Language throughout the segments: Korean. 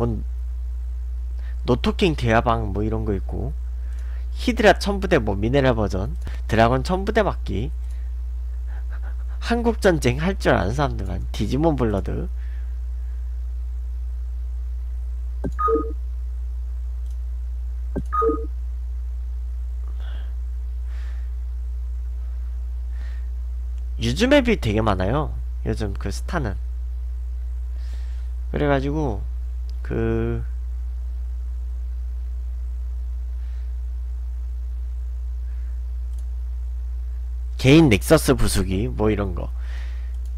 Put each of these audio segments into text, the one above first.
뭐 no talking 대야방 뭐 이런 거 있고 히드라 천부대 뭐 미네랄 버전 dragoon 천부대 맞기 한국전쟁 할 줄 아는 사람들만 디지몬 블러드. use map이 되게 많아요. 요즘 그 스타는. 그래가지고 그 개인 넥서스 부수기 뭐 이런 거.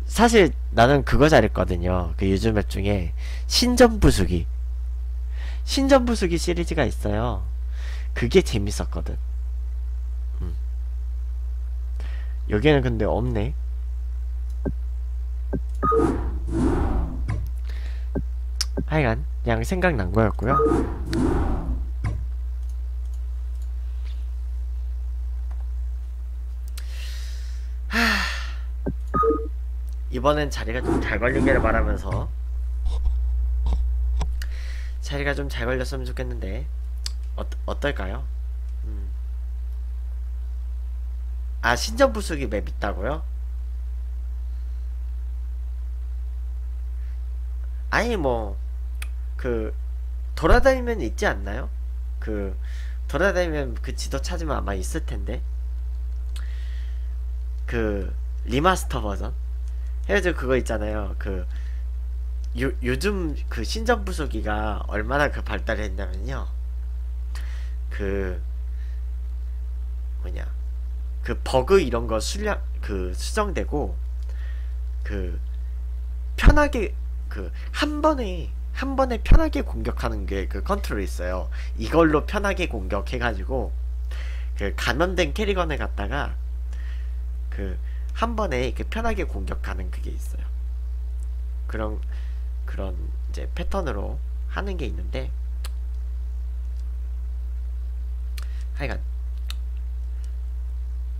사실 나는 그거 잘했거든요. 그 요즘 맵 중에 신전 부수기. 신전 부수기 시리즈가 있어요. 그게 재밌었거든. 음. 여기에는 근데 없네. 하여간 그냥 생각난 거였고요 이번엔 자리가 좀 잘 걸리기를 바라면서 자리가 좀 잘 걸렸으면 좋겠는데 어, 어떨까요? 음. 아 신전 부수기 map 있다고요? 아니 뭐 그 돌아다니면 있지 않나요? 그 돌아다니면 그 지도 찾으면 아마 있을 텐데 그 remaster 버전 헤어져 그거 있잖아요. 그 요, 요즘 그 신전 부수기가 얼마나 그 발달을 했냐면요. 그 뭐냐 그 버그 이런 거 수량 그 수정되고 그 편하게 그 한 번에 한 번에 편하게 공격하는 게 그 컨트롤이 있어요. 이걸로 편하게 공격해가지고 그 감염된 캐리건을 갖다가 그 한 번에 이렇게 편하게 공격하는 그게 있어요. 그런 그런 이제 패턴으로 하는 게 있는데 하여간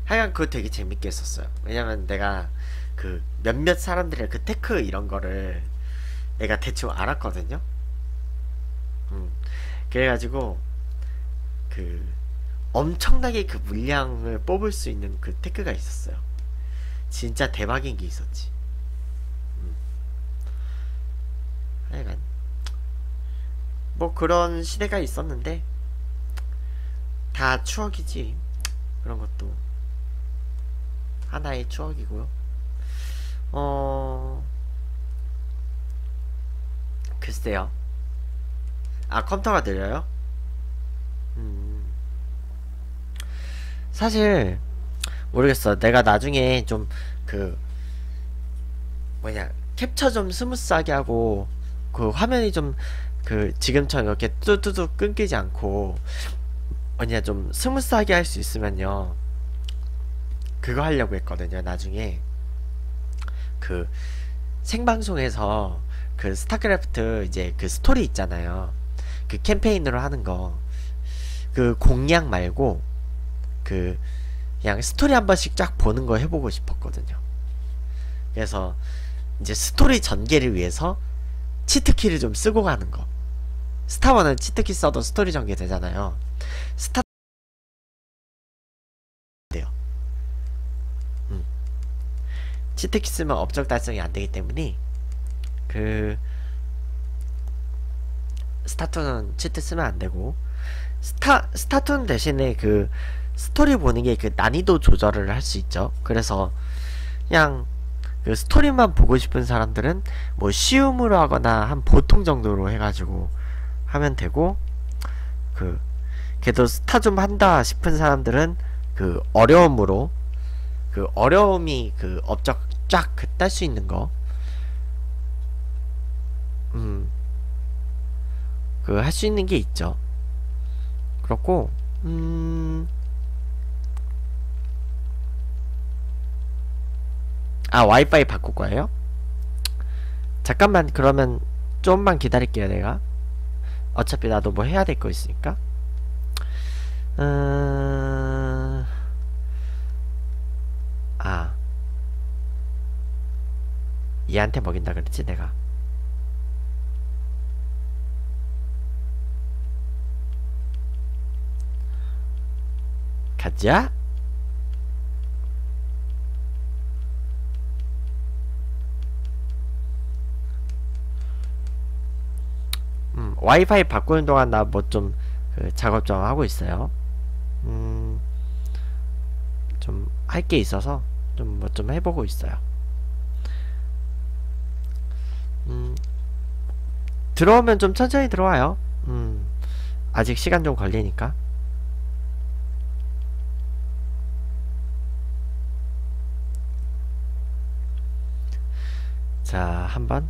하여간 그거 되게 재밌게 했었어요. 왜냐면 내가 그 몇몇 사람들의 그 tech 이런 거를 내가 대충 알았거든요. 음. 그래가지고 그 엄청나게 그 물량을 뽑을 수 있는 그 테크가 있었어요. 진짜 대박인 게 있었지. 음. 하여간 뭐 그런 시대가 있었는데 다 추억이지. 그런 것도 하나의 추억이고요. 어 글쎄요. 아 컴퓨터가 느려요? 음 사실 모르겠어. 내가 나중에 좀 그 뭐냐 캡처 좀 스무스하게 하고 그 화면이 좀 그 지금처럼 이렇게 뚜뚜뚜 끊기지 않고 뭐냐 좀 스무스하게 할 수 있으면요 그거 하려고 했거든요 나중에 그 생방송에서 그 스타크래프트 이제 그 스토리 있잖아요 그 캠페인으로 하는 거 그 공략 말고 그 그냥 스토리 한 번씩 쫙 보는 거 해보고 싶었거든요. 그래서 이제 스토리 전개를 위해서 cheat key를 좀 쓰고 가는 거. 스타원은 cheat key 써도 스토리 전개 되잖아요. 스타 돼요. 음. cheat key 쓰면 업적 달성이 안 되기 때문에 그 스타투는 cheat 쓰면 안 되고 스타 스타투는 대신에 그 스토리 보는 게 그 난이도 조절을 할 수 있죠. 그래서 그냥 그 스토리만 보고 싶은 사람들은 뭐 쉬움으로 하거나 한 보통 정도로 해가지고 하면 되고 그 그래도 스타 좀 한다 싶은 사람들은 그 어려움으로 그 어려움이 그 업적 쫙 딸 수 있는 거 음. 그 할 수 있는 게 있죠. 그렇고 음. 아 와이파이 바꿀 거예요? 잠깐만 그러면 좀만 기다릴게요 내가. 어차피 나도 뭐 해야 될 거 있으니까. 음... 아. 얘한테 먹인다 그랬지 내가 가자. 음, 와이파이 바꾸는 동안 나 뭐 좀 그 작업 좀 하고 있어요. 음, 좀 할 게 있어서 좀 뭐 좀 해보고 있어요. 음, 들어오면 좀 천천히 들어와요. 음, 아직 시간 좀 걸리니까. 자, 한번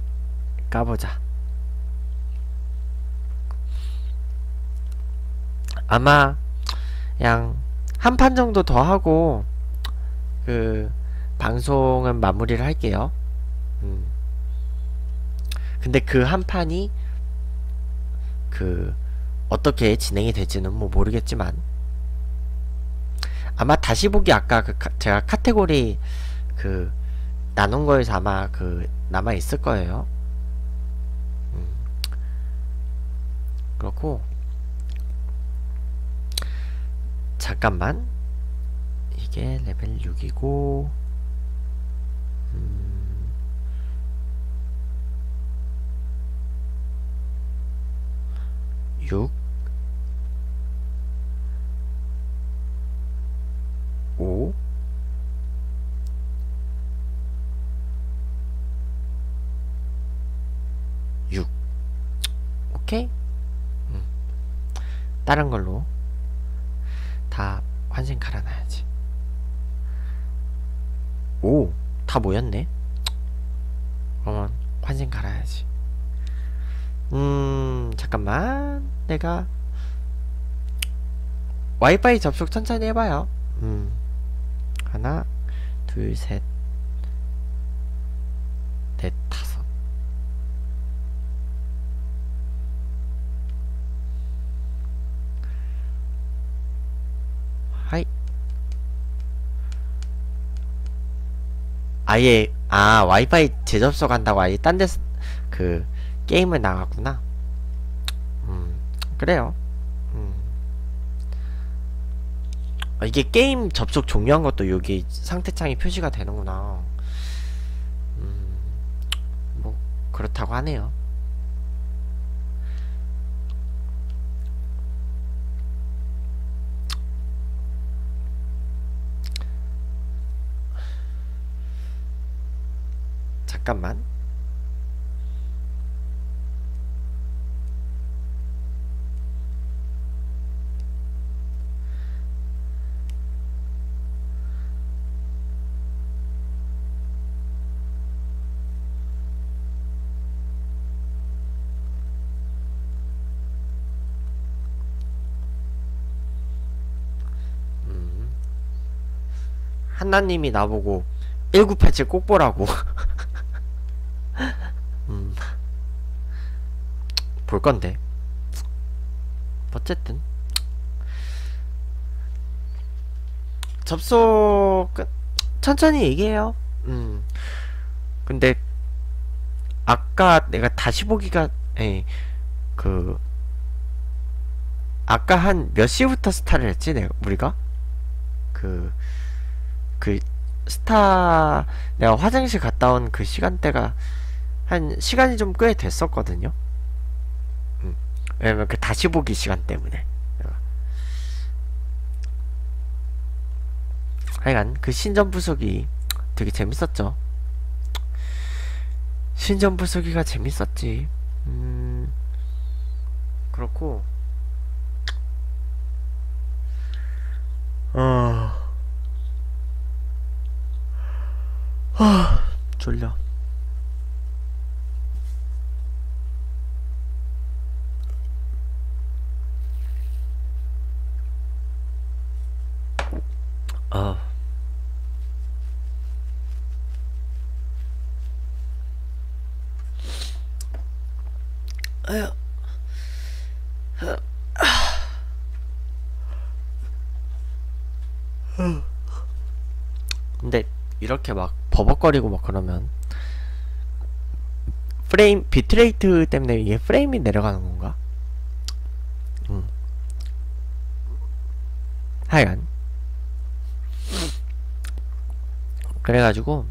까보자. 아마 그냥 한판 정도 더 하고 그 방송은 마무리를 할게요. 음. 근데 그 한 판이 그 어떻게 진행이 될지는 뭐 모르겠지만 아마 다시 보기 아까 그 카, 제가 카테고리 그 나눈 거에서 아마 그 남아 있을 거예요. 음. 그렇고 잠깐만 이게 레벨 6이고 음, 6 5 6 오케이? 음. 다른 걸로 다 환생 갈아놔야지. 오! 다 모였네. 그러면 환생 갈아야지. 음 잠깐만. 내가 와이파이 접속 천천히 해봐요. 음. 하나 둘셋넷 다섯 하이 아예 아 와이파이 재접속한다고 아예 딴 데서 그 게임을 나갔구나. 음 그래요. 음. 아, 이게 게임 접속 종료한 것도 여기 상태창에 표시가 되는구나. 음 뭐 그렇다고 하네요 잠깐만 음. 한나님이 나보고 1987 꼭 보라고 음. 볼 건데. 어쨌든. 접속, 천천히 얘기해요. 음. 근데, 아까 내가 다시 보기가, 에, 그, 아까 한 몇 시부터 스타를 했지, 내가, 우리가? 그, 그, 스타, 내가 화장실 갔다 온 그 시간대가, 한 시간이 좀 꽤 됐었거든요. 음. 왜냐면 그 다시 보기 시간 때문에. 하여간 그 신전 부수기 되게 재밌었죠. 신전 부수기가 재밌었지. 음. 그렇고 어. 아, 졸려. 이렇게 막 버벅거리고 막 그러면 프레임 비트레이트 때문에 이게 프레임이 내려가는 건가? 음. 하여간 그래가지고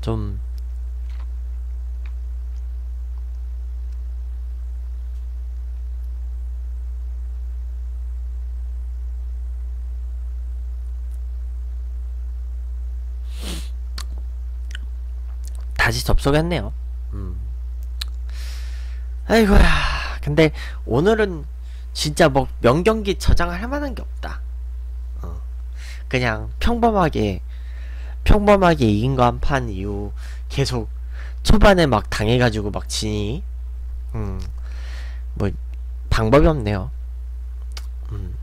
좀 속했네요. 음. 아이고야. 근데 오늘은 진짜 뭐 명경기 저장할 만한 게 없다. 어. 그냥 평범하게 평범하게 이긴 거 한 판 이후 계속 초반에 막 당해가지고 막 지니. 음. 뭐 방법이 없네요. 음.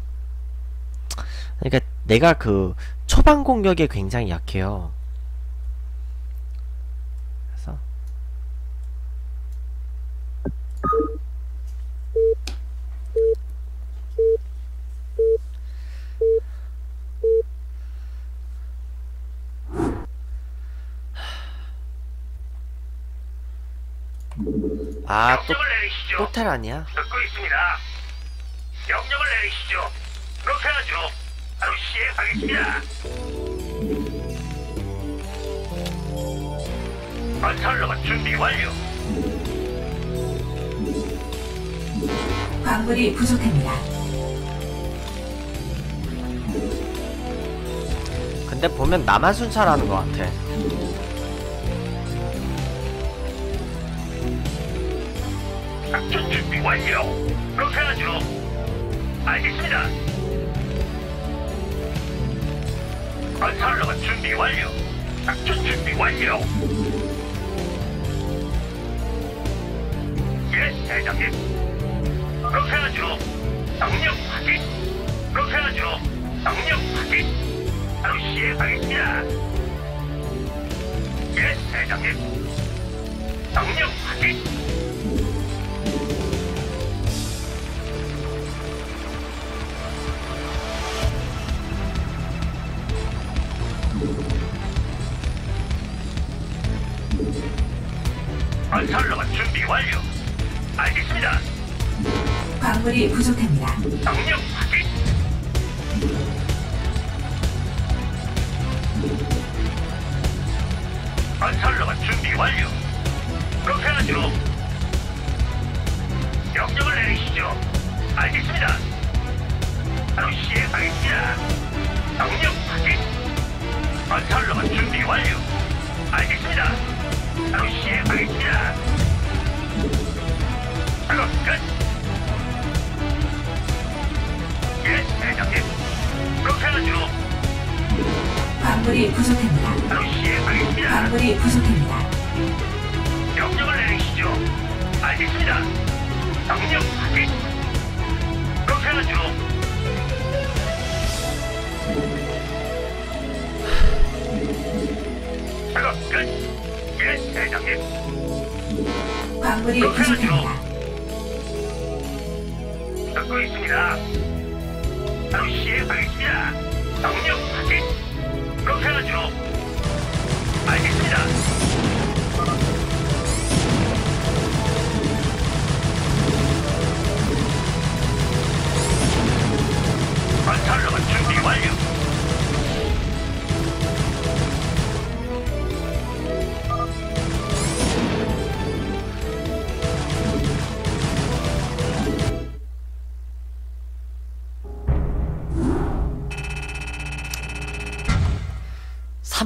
그러니까 내가 그 초반 공격에 굉장히 약해요. 그래서 아, 또. 또 테란이야? 듣고 있습니다. 명령을 내리시죠. 그렇게 하죠. 바로 시행하겠습니다. 건설로가 준비 완료. 광물이 부족합니다. 근데 보면 나만 순찰하는 것 같아. 작전 준비 완료. 그렇게 하죠. 알겠습니다. 건설로가 준비 완료. 작전 준비 완료. 예, 대장님. 그렇게 하죠. 명령 확인. 그렇게 하죠. 명령 확인. 바로 시행하겠습니다. 예, 대장님. 명령 확인. 부족합니다. 명령 부족합니다. 광물이 부족합니다. 명령을 내리시죠. 알겠습니다. 명령 확인. 그렇게 하죠. 작업 끝. 예, 대장님. 광물이 그렇게. 부족합니다. 듣고 있습니다. 바로 시행하겠습니다. 명령 확인. 그렇게 하죠. 알겠습니다. 건설로만 준비 완료.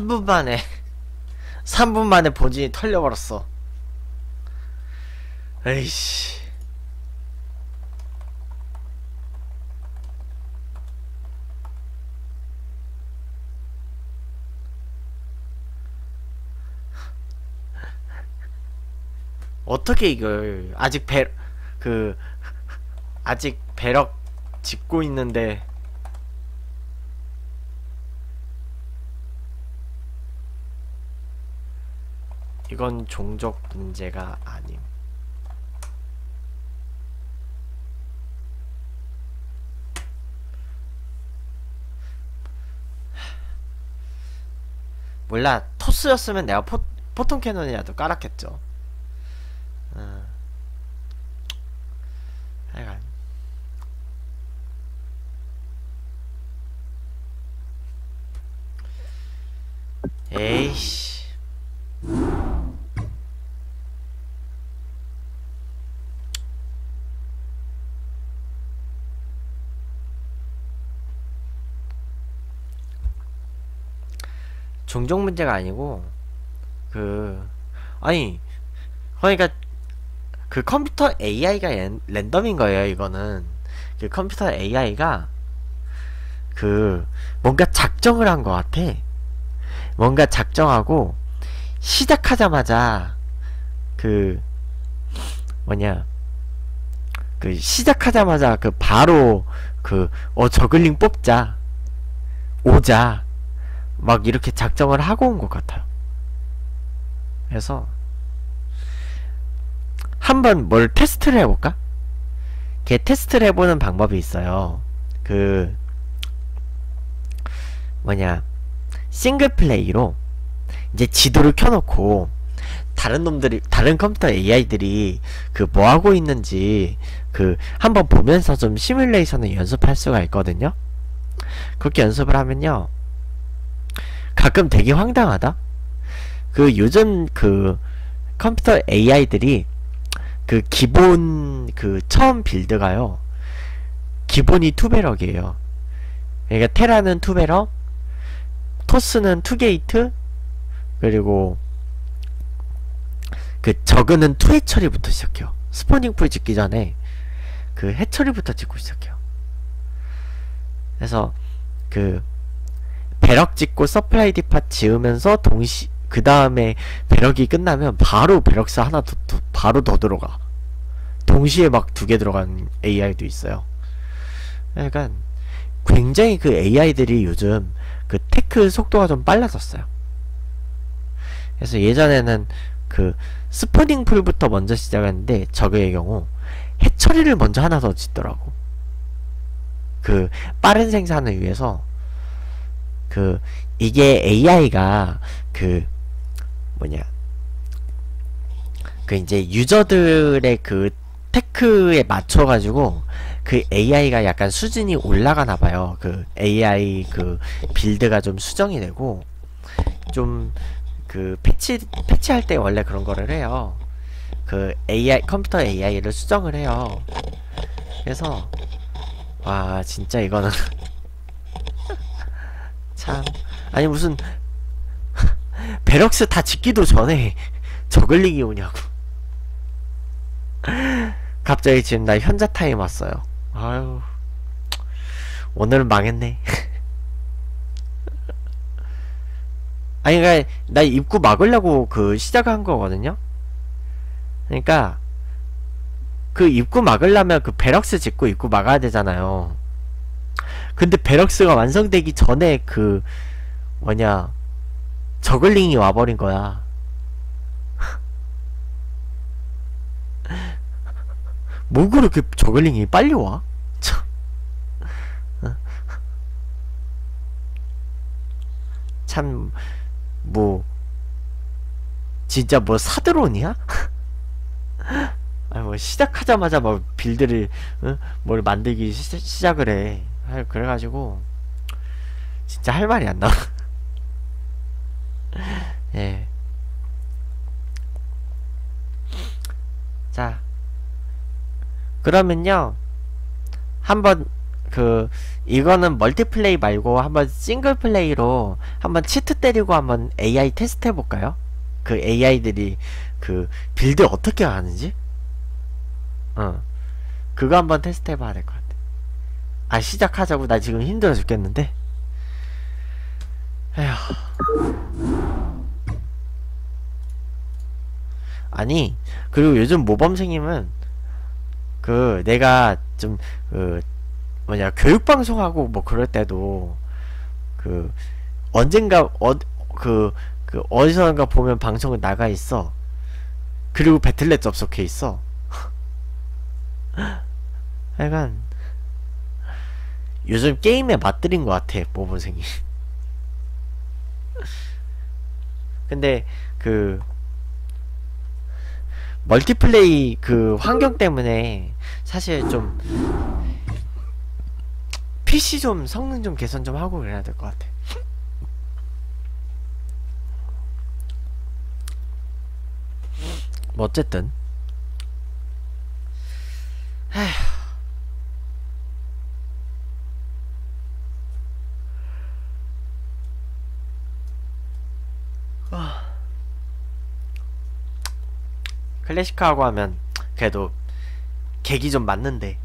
삼분 만에 3분 만에 본진이 털려버렸어. 에이씨. 어떻게 이걸 아직 배 그 아직 배럭 짓고 있는데 이건 종족 문제가 아님. 몰라 토스였으면 내가 포, 포통 캐논이라도 깔았겠죠. 어. 에이씨. 종족 문제가 아니고 그 아니 그러니까 그 컴퓨터 AI가 랜덤인 거예요 이거는. 그 컴퓨터 AI가 그 뭔가 작정을 한 것 같아. 뭔가 작정하고 시작하자마자 그 뭐냐 그 시작하자마자 그 바로 그 어 저글링 뽑자. 오자 막 이렇게 작정을 하고 온 것 같아요. 그래서 한번 뭘 테스트를 해볼까? 걔 테스트를 해보는 방법이 있어요. 그 뭐냐 싱글 플레이로 이제 지도를 켜놓고 다른 놈들이 다른 컴퓨터 AI들이 그 뭐 하고 있는지 그 한번 보면서 좀 시뮬레이션을 연습할 수가 있거든요. 그렇게 연습을 하면요. 가끔 되게 황당하다. 그 요즘 그 컴퓨터 AI들이 그 기본 그 처음 build가요. 기본이 two barrack이에요. 그러니까 테라는 two barrack, 토스는 two gate, 그리고 그 저그는 two hatchery부터 시작해요. spawning pool 짓기 전에 그 hatchery부터 짓고 시작해요. 그래서 그 barrack 짓고 supply depot 지으면서 동시 그 다음에 barrack이 끝나면 바로 barracks 하나 더, 더 바로 더 들어가. 동시에 막 두 개 들어간 AI도 있어요. 그러니까 굉장히 그 AI들이 요즘 그 tech 속도가 좀 빨라졌어요. 그래서 예전에는 그 spawning pool부터 먼저 시작했는데 저그의 경우 hatchery를 먼저 하나 더 짓더라고. 그 빠른 생산을 위해서 그 이게 AI가 그 뭐냐 그 이제 유저들의 그 테크에 맞춰 가지고 그 AI가 약간 수준이 올라가나 봐요. 그 AI 그 빌드가 좀 수정이 되고 좀 그 패치 패치할 때 원래 그런 거를 해요. 그 AI 컴퓨터 AI를 수정을 해요. 그래서 와 진짜 이거는 참. 아니 무슨 barracks 다 짓기도 전에 zergling이 오냐고. 갑자기 지금 나 현자 타임 왔어요. 아유 오늘은 망했네. 아니 그니까 나 입구 막으려고 그 시작한 거거든요. 그러니까 그 입구 막으려면 그 베럭스 짓고 입구 막아야 되잖아요 근데 베럭스가 완성되기 전에 그 뭐냐 저글링이 와버린 거야 뭐 그렇게 저글링이 빨리 와? 참. 어? 참, 뭐, 진짜 뭐 사드론이야? 아니 뭐 시작하자마자 뭐 빌드를 어? 뭘 만들기 시, 시작을 해. 아, 그래가지고 진짜 할 말이 안 나와. 예. 자, 그러면요. 한번 그 이거는 multiplay 말고 한번 single play로 한번 cheat 때리고 한번 AI 테스트 해볼까요? 그 AI들이 그 build 어떻게 하는지? 어. 그거 한번 테스트 해봐야 될것같 아. 아, 시작하자고. 나 지금 힘들어 죽겠는데. 에휴. 아니, 그리고 요즘 모범생님은 그 내가 좀 그 뭐냐 교육 방송하고 뭐 그럴 때도 그 언젠가 어그 그 어디선가 보면 방송을 나가 있어. 그리고 배틀넷 접속해 있어. 하여간 요즘 게임에 맛들인 것 같아 모범생이. 근데 그 멀티플레이 그 환경 때문에 사실 좀 PC 좀 성능 좀 개선 좀 하고 그래야 될 것 같아. 뭐 어쨌든. 에휴. 클래식하고 하면 그래도 객이 좀 맞는데.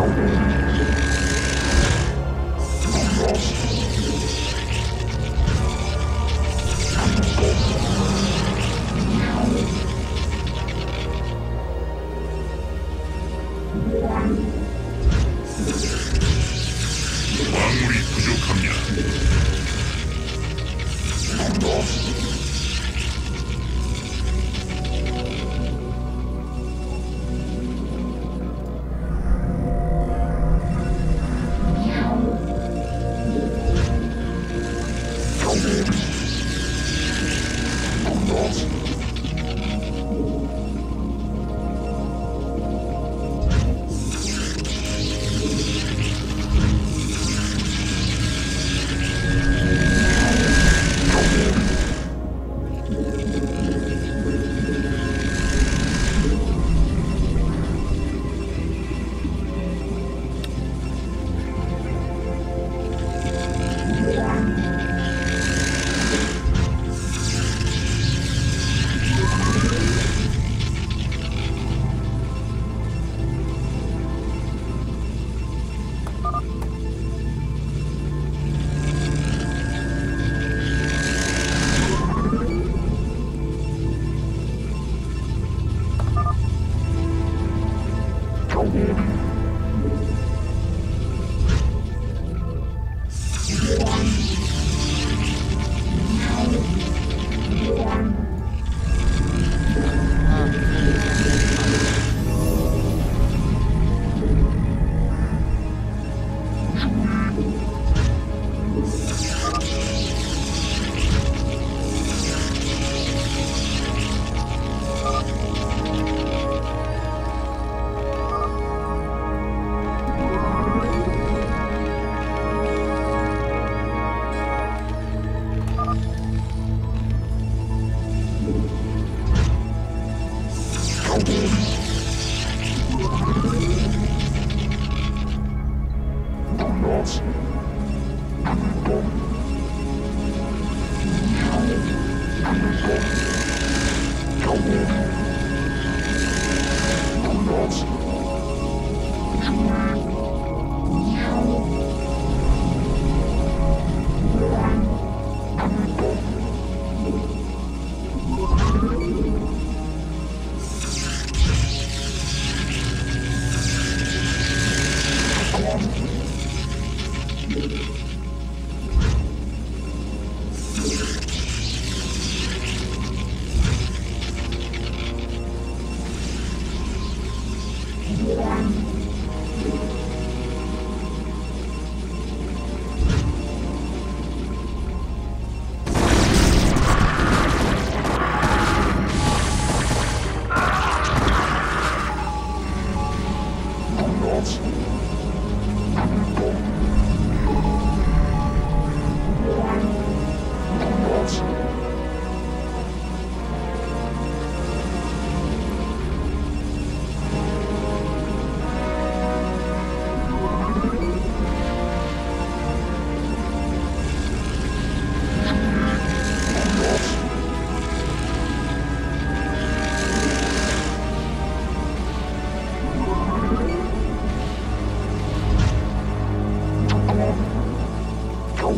Show me.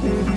now.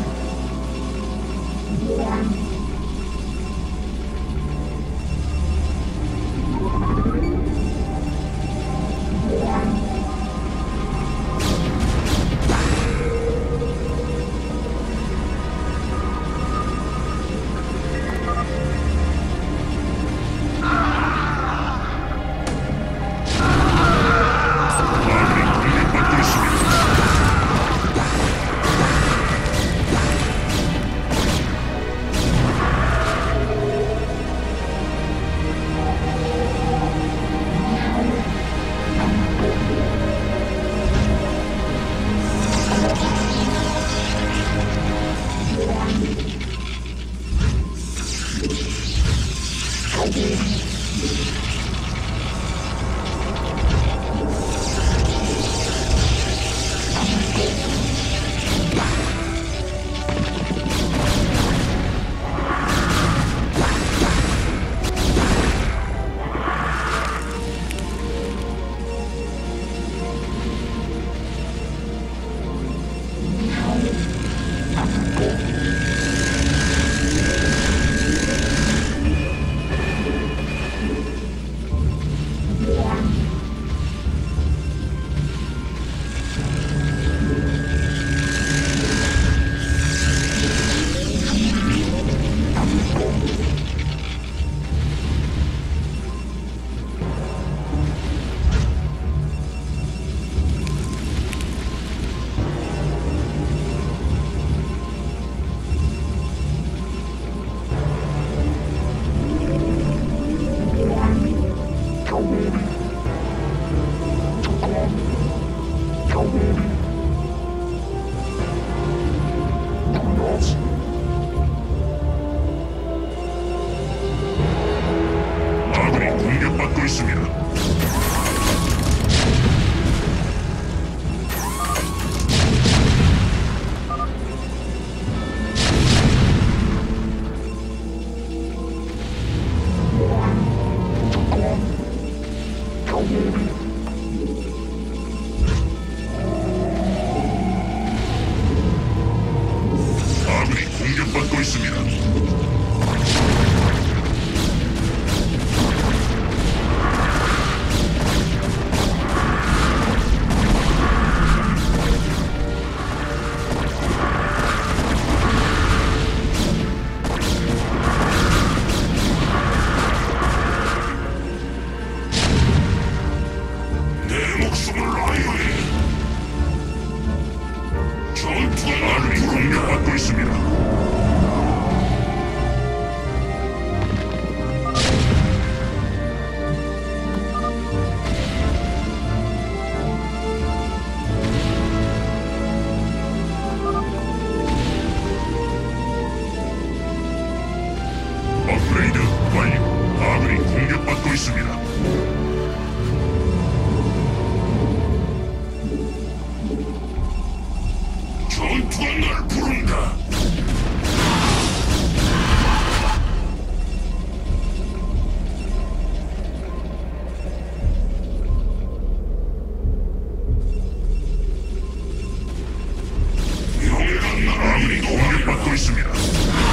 있습니다.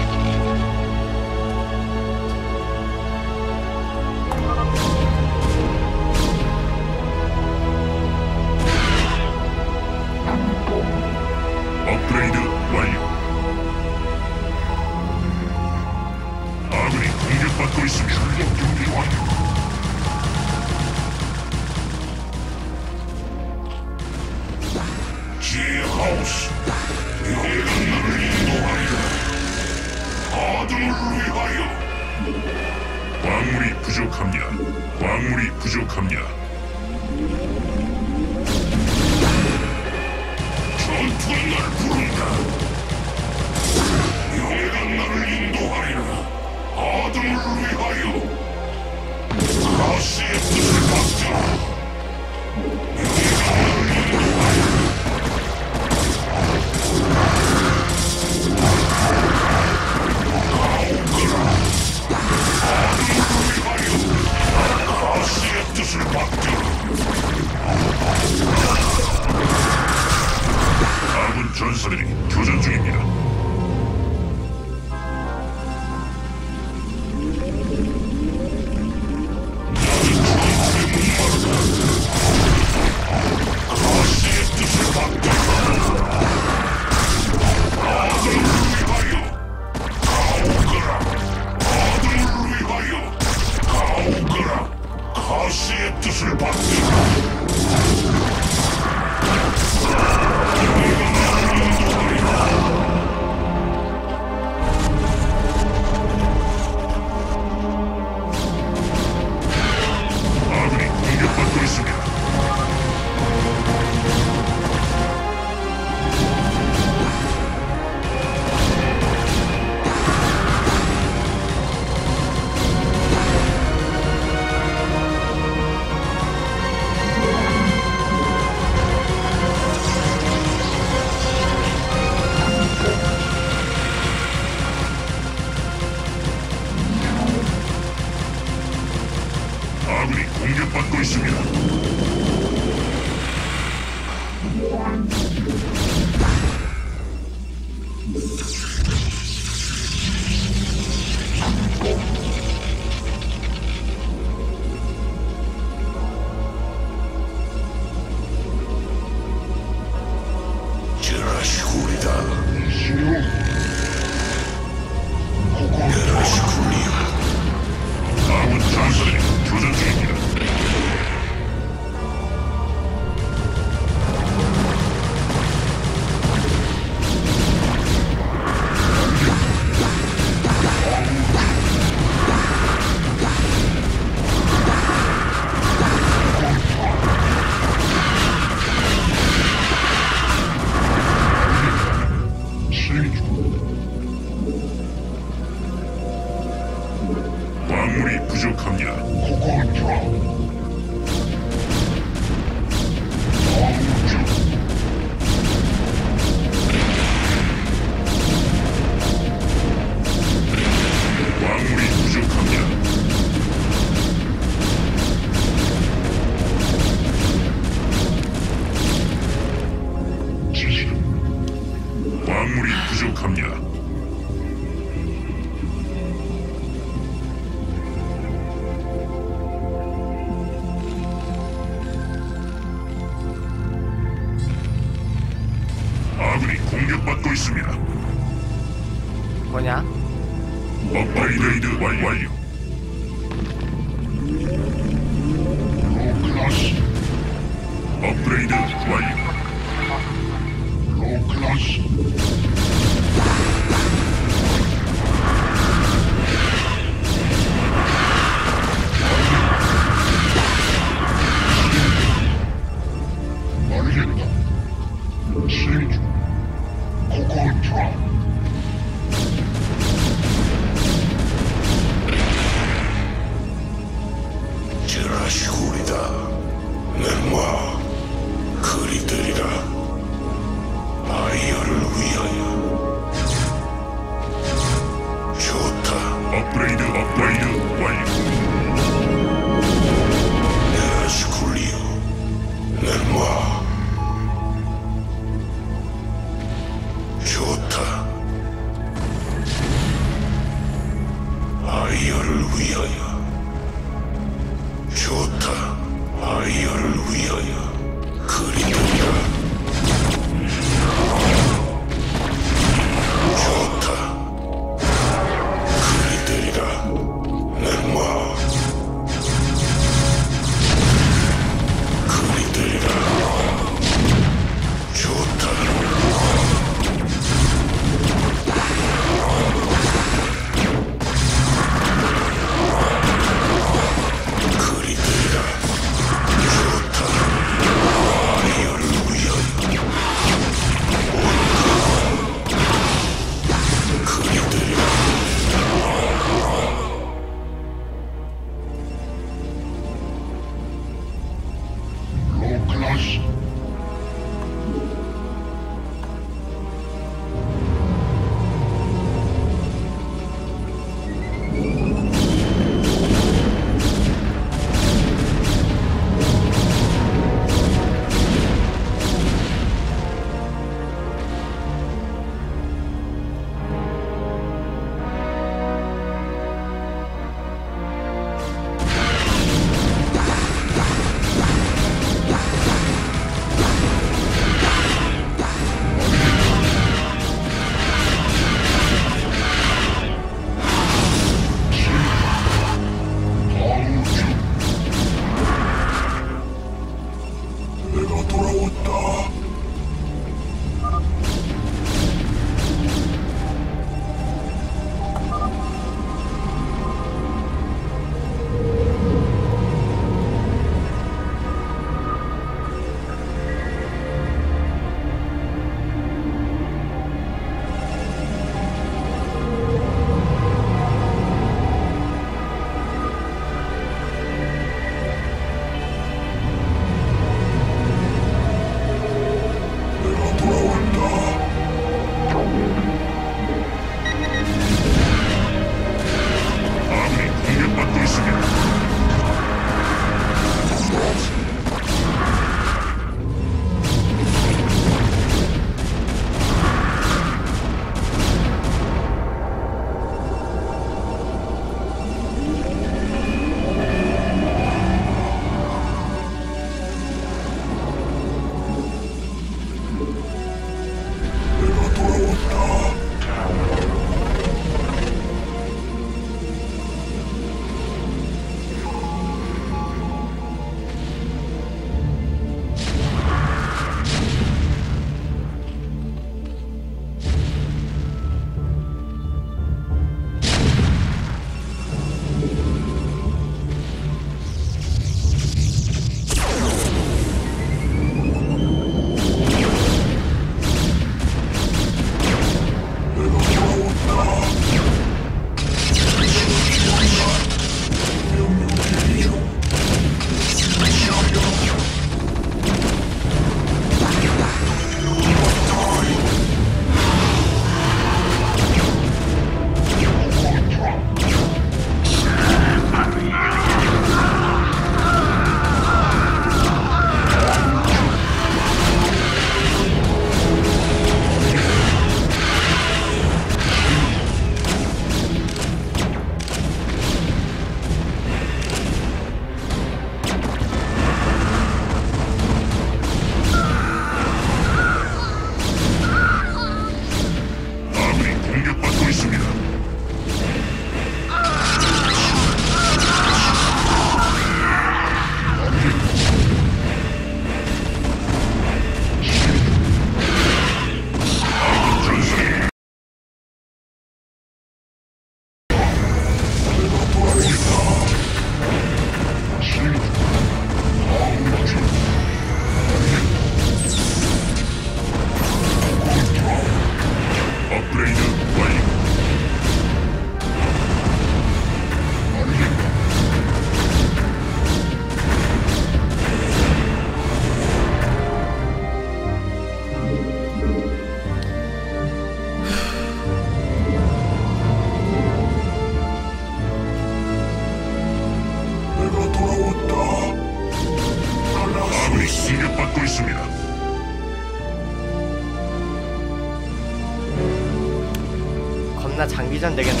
장기전 되겠는